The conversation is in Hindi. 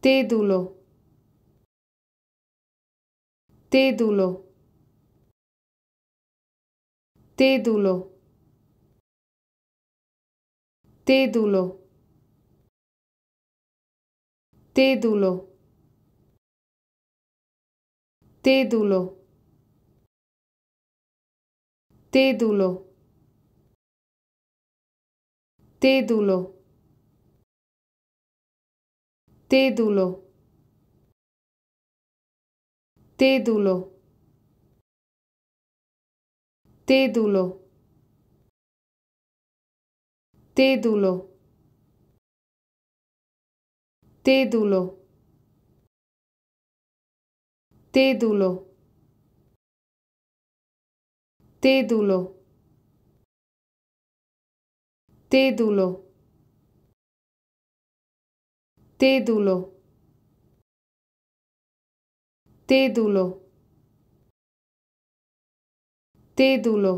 tédulo tédulo tédulo tédulo tédulo tédulo tédulo tédulo तेदुलो तेदुलो तेदुलो तेदुलो तेदुलो तेदुलो तेदुलो तेदुलो ते तेदुलो तेदुलो तेदुलो